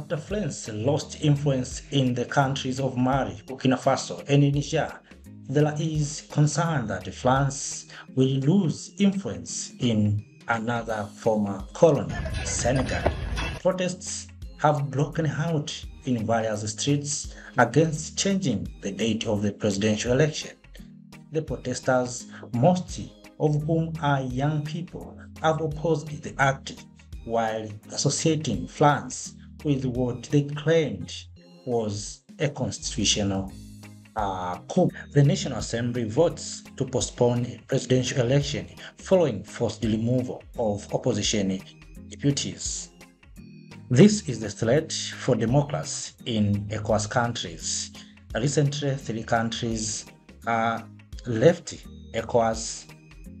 after France lost influence in the countries of Mali, Burkina Faso, and Niger, there is concern that France will lose influence in another former colony, Senegal. Protests have broken out in various streets against changing the date of the presidential election. The protesters, mostly of whom are young people, have opposed the act while associating France with what they claimed was a constitutional uh, coup. The National Assembly votes to postpone presidential election following forced removal of opposition deputies. This is the threat for democracy in ECOWAS countries. Recently, three countries uh, left ECOWAS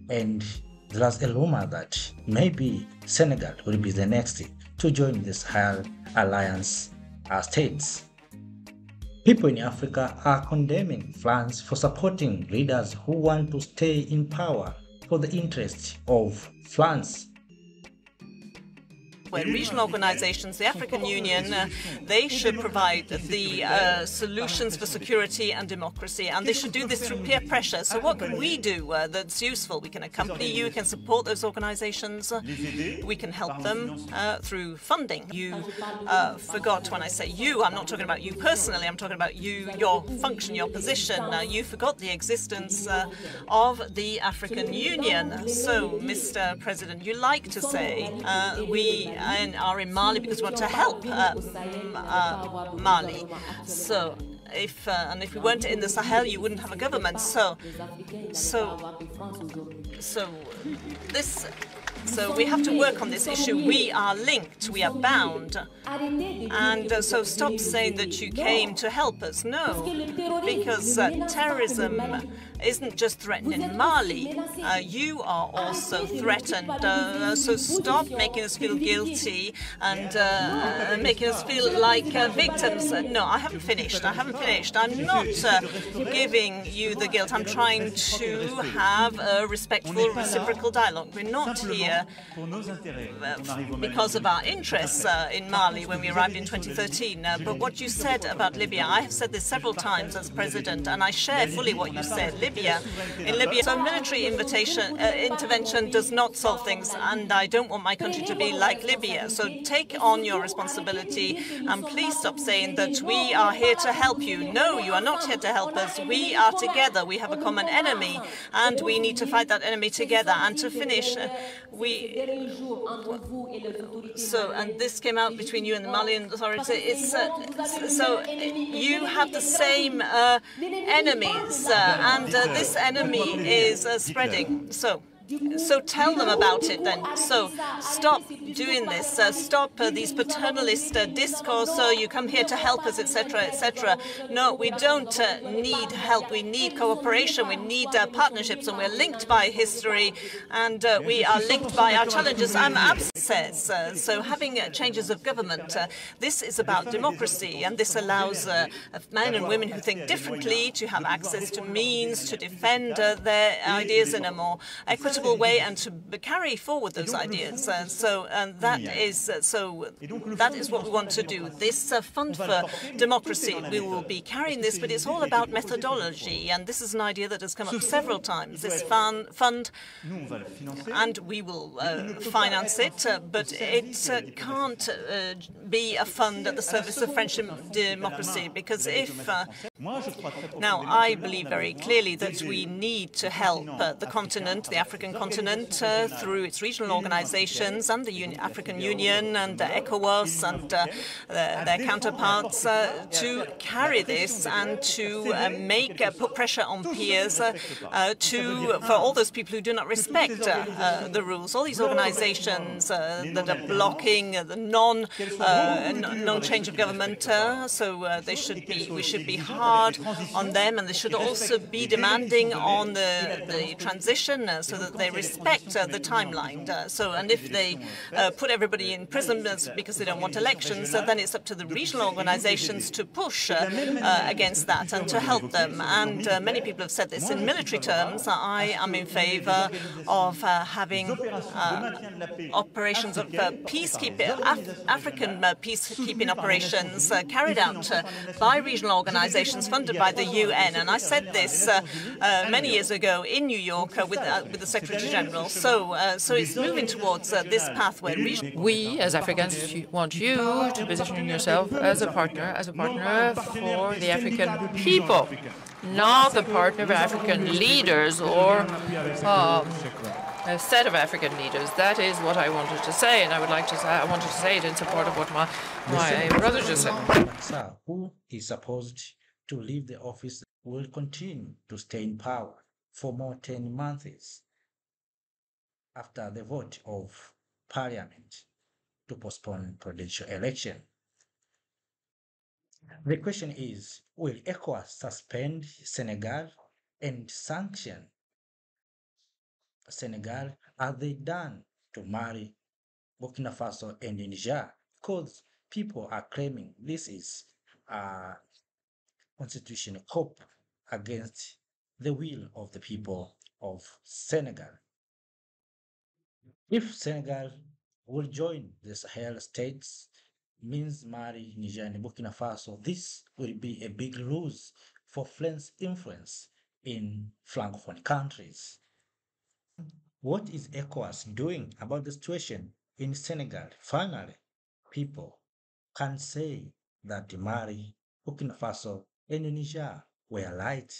and there's a rumor that maybe Senegal will be the next to join this Sahel Alliance uh, states. People in Africa are condemning France for supporting leaders who want to stay in power for the interest of France where regional organizations, the African Union, uh, they should provide the uh, solutions for security and democracy, and they should do this through peer pressure. So what can we do uh, that's useful? We can accompany you, we can support those organizations, we can help them uh, through funding. You uh, forgot when I say you, I'm not talking about you personally, I'm talking about you, your function, your position. you forgot the existence uh, of the African Union. So, Mr. President, you like to say we and are in Mali because we want to help uh, uh, Mali. So if uh, and if we weren't in the Sahel, you wouldn't have a government. So, so, so this. So we have to work on this issue. We are linked. We are bound. And uh, so stop saying that you came to help us. No, because uh, terrorism isn't just threatening Mali. Uh, you are also threatened. Uh, so stop making us feel guilty and uh, making us feel like uh, victims. no, I haven't finished. I haven't finished. I'm not uh, giving you the guilt. I'm trying to have a respectful, reciprocal dialogue. We're not here uh, because of our interests in Mali when we arrived in 2013. but what you said about Libya, I have said this several times as president, and I share fully what you said. Libya. In Libya, so military invitation, uh, intervention does not solve things, and I don't want my country to be like Libya. So take on your responsibility, and please stop saying that we are here to help you. No, you are not here to help us. We are together. We have a common enemy, and we need to fight that enemy together. And to finish, uh, we so and this came out between you and the Malian authority. It's uh, so you have the same uh, enemies, uh, and uh, this enemy is uh, spreading. So. So tell them about it then. So stop doing this. Uh, stop uh, these paternalist uh, discourse. So you come here to help us, etc., etc. No, we don't uh, need help. We need cooperation. We need uh, partnerships, and we're linked by history, and uh, we are linked by our challenges. I'm says so. Having changes of government, this is about democracy, and this allows men and women who think differently to have access to means to defend their ideas in a more equitable way and to carry forward those ideas. Uh, so and that is uh, so that is what we want to do. This uh, fund for democracy, we will be carrying this, but it's all about methodology, and this is an idea that has come up several times. This fund, fund and we will uh, finance it, uh, but it uh, can't be a fund at the service of French democracy, because if now I believe very clearly that we need to help the continent, the African continent uh, through its regional organizations and the Uni African Union and the ECOWAS and uh, their counterparts uh, to carry this and to uh, make uh, put pressure on peers to for all those people who do not respect the rules. All these organizations that are blocking the non non change of government, so they should be we should be hard on them, and they should also be demanding on the the transition so that they respect uh, the timeline. Uh, so, and if they uh, put everybody in prison because they don't want elections, then it's up to the regional organizations to push against that and to help them. And many people have said this in military terms. I am in favor of having operation operations of uh, peacekeeping, Af African uh, peacekeeping operations uh, carried out uh, by regional organizations funded by the UN. And I said this uh, uh, many years ago in New York with, with the Secretary General. So, so it's moving towards this pathway. We, as Africans, want you to position yourself as a partner, as a partner for the African people, not the partner of African leaders or um, a set of African leaders. That is what I wanted to say, and I would like to say I wanted to say it in support of what my my brother just said. Who is supposed to leave the office will continue to stay in power for more 10 months after the vote of parliament to postpone presidential election. The question is, will ECOWAS suspend Senegal and sanction Senegal are they done to Mali, Burkina Faso, and Niger? Because people are claiming this is a constitutional coup against the will of the people of Senegal. If Senegal will join the Sahel states, means Mali, Niger, and Burkina Faso, this will be a big lose for France's influence in Francophone countries. What is ECOWAS doing about the situation in Senegal? Finally, people can say that Mali, Burkina Faso, Niger were right